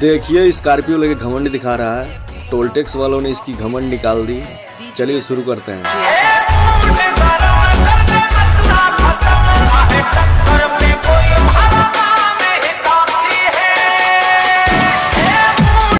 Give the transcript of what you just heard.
देखिए, स्कॉर्पियो लेके घमंड दिखा रहा है। टोल टैक्स वालों ने इसकी घमंड निकाल दी। चलिए शुरू करते हैं।